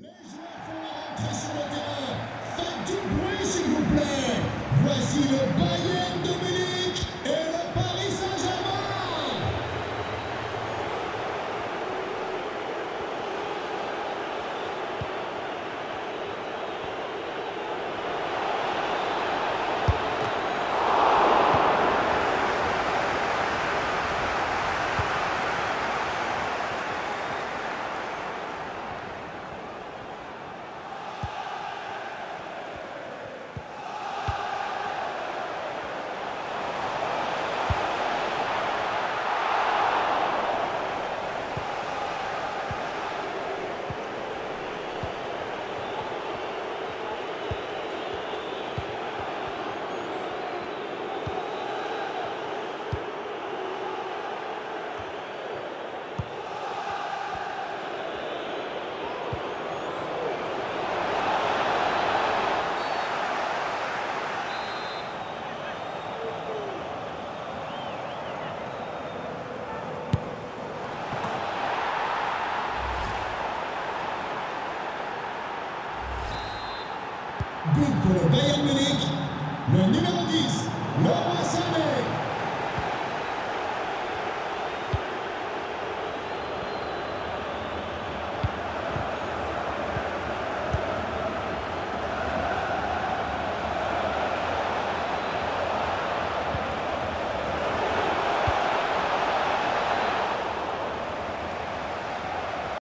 Les joueurs font la rentrée sur le terrain. Faites du bruit, s'il vous plaît. But pour le Bayern Munich, le numéro 10, Leroy Sané.